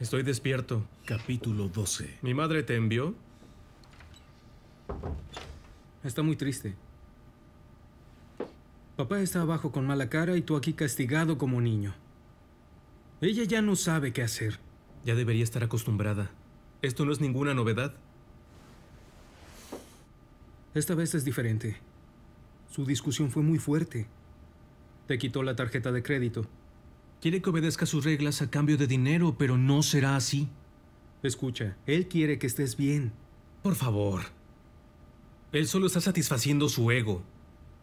Estoy despierto. Capítulo 12. ¿Mi madre te envió? Está muy triste. Papá está abajo con mala cara y tú aquí castigado como niño. Ella ya no sabe qué hacer. Ya debería estar acostumbrada. Esto no es ninguna novedad. Esta vez es diferente. Su discusión fue muy fuerte. Te quitó la tarjeta de crédito. Quiere que obedezca sus reglas a cambio de dinero, pero no será así. Escucha, él quiere que estés bien. Por favor. Él solo está satisfaciendo su ego.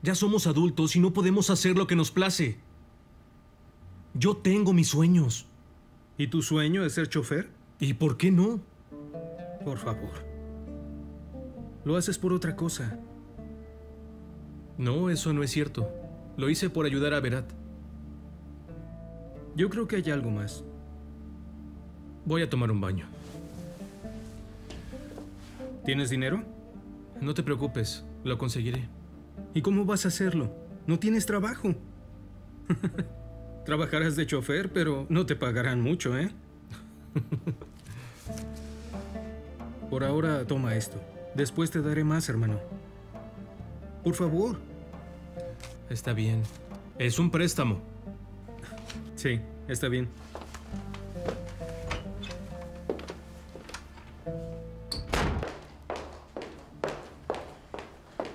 Ya somos adultos y no podemos hacer lo que nos place. Yo tengo mis sueños. ¿Y tu sueño es ser chofer? ¿Y por qué no? Por favor. Lo haces por otra cosa. No, eso no es cierto. Lo hice por ayudar a Berat. Yo creo que hay algo más. Voy a tomar un baño. ¿Tienes dinero? No te preocupes, lo conseguiré. ¿Y cómo vas a hacerlo? No tienes trabajo. Trabajarás de chofer, pero no te pagarán mucho, ¿eh? Por ahora toma esto. Después te daré más, hermano. Por favor. Está bien. Es un préstamo. Sí, está bien.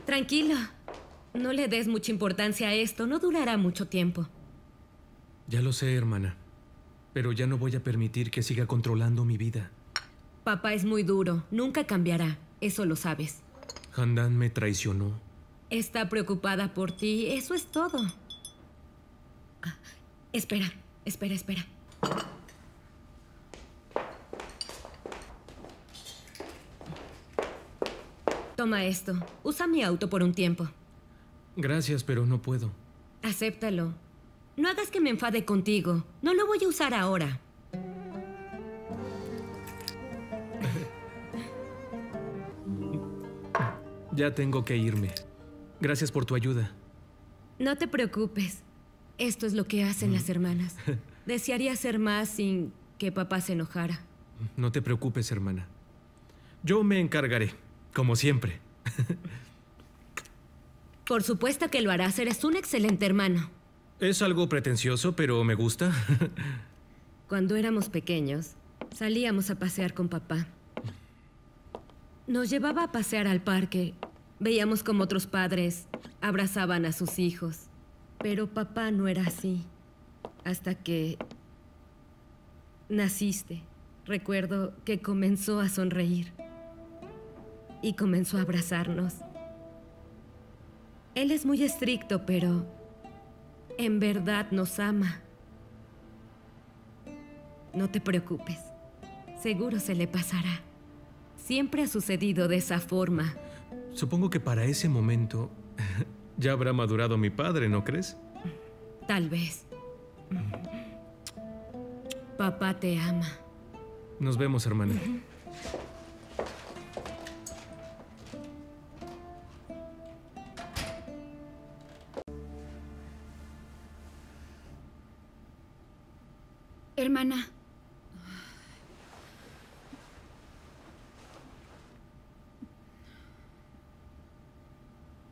Tranquilo. No le des mucha importancia a esto. No durará mucho tiempo. Ya lo sé, hermana. Pero ya no voy a permitir que siga controlando mi vida. Papá es muy duro. Nunca cambiará. Eso lo sabes. Handan me traicionó. Está preocupada por ti. Eso es todo. Espera, espera, espera. Toma esto. Usa mi auto por un tiempo. Gracias, pero no puedo. Acéptalo. No hagas que me enfade contigo. No lo voy a usar ahora. Ya tengo que irme. Gracias por tu ayuda. No te preocupes. Esto es lo que hacen las hermanas. Desearía hacer más sin que papá se enojara. No te preocupes, hermana. Yo me encargaré, como siempre. Por supuesto que lo harás. Eres un excelente hermano. Es algo pretencioso, pero me gusta. Cuando éramos pequeños, salíamos a pasear con papá. Nos llevaba a pasear al parque. Veíamos como otros padres abrazaban a sus hijos. Pero papá no era así. Hasta que naciste. Recuerdo que comenzó a sonreír. Y comenzó a abrazarnos. Él es muy estricto, pero en verdad nos ama. No te preocupes. Seguro se le pasará. Siempre ha sucedido de esa forma. Supongo que para ese momento ya habrá madurado mi padre, ¿no crees? Tal vez. Papá te ama. Nos vemos, hermana. Hermana.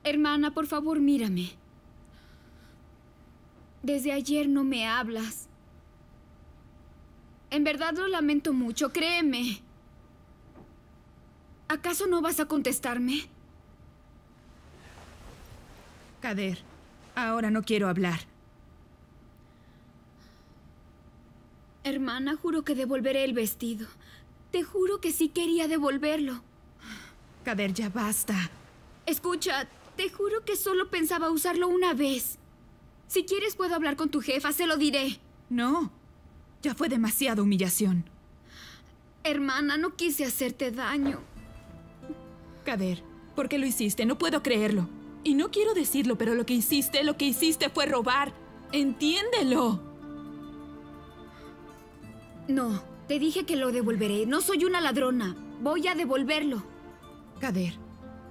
Hermana, por favor, mírame. Desde ayer no me hablas. En verdad lo lamento mucho, créeme. ¿Acaso no vas a contestarme? Kader, ahora no quiero hablar. Hermana, juro que devolveré el vestido. Te juro que sí quería devolverlo. Kader, ya basta. Escucha, te juro que solo pensaba usarlo una vez. Si quieres puedo hablar con tu jefa, se lo diré. No, ya fue demasiada humillación. Hermana, no quise hacerte daño. Kader, ¿por qué lo hiciste? No puedo creerlo. Y no quiero decirlo, pero lo que hiciste, lo que hiciste fue robar. Entiéndelo. No, te dije que lo devolveré. No soy una ladrona. Voy a devolverlo. Kader,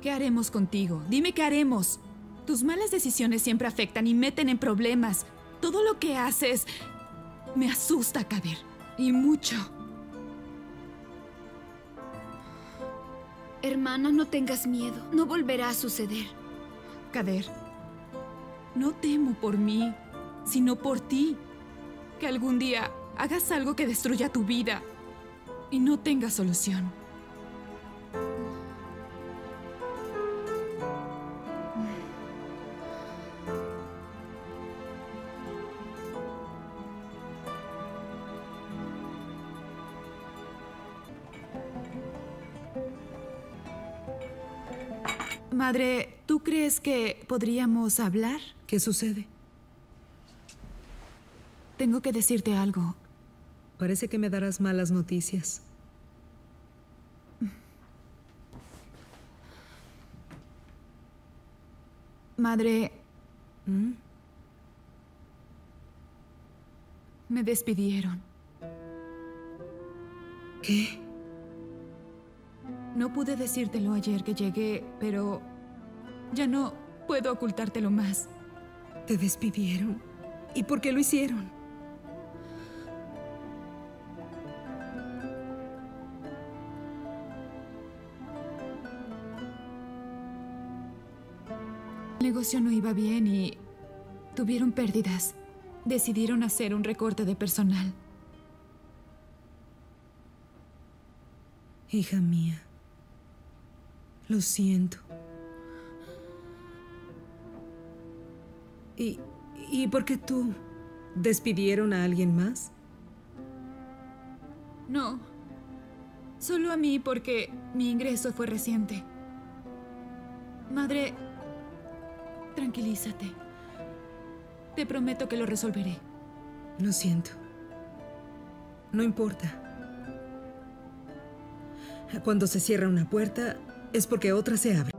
¿Qué haremos contigo? Dime qué haremos. Tus malas decisiones siempre afectan y meten en problemas. Todo lo que haces me asusta, Kader. Y mucho. Hermana, no tengas miedo. No volverá a suceder. Kader, no temo por mí, sino por ti. Que algún día hagas algo que destruya tu vida y no tenga solución. Madre, ¿tú crees que podríamos hablar? ¿Qué sucede? Tengo que decirte algo. Parece que me darás malas noticias. Madre... Me despidieron. ¿Qué? No pude decírtelo ayer que llegué, pero ya no puedo ocultártelo más. ¿Te despidieron? ¿Y por qué lo hicieron? El negocio no iba bien y tuvieron pérdidas. Decidieron hacer un recorte de personal. Hija mía, lo siento. ¿Y, ¿Y por qué tú? ¿Despidieron a alguien más? No. Solo a mí porque mi ingreso fue reciente. Madre, tranquilízate. Te prometo que lo resolveré. Lo siento. No importa. Cuando se cierra una puerta es porque otra se abre.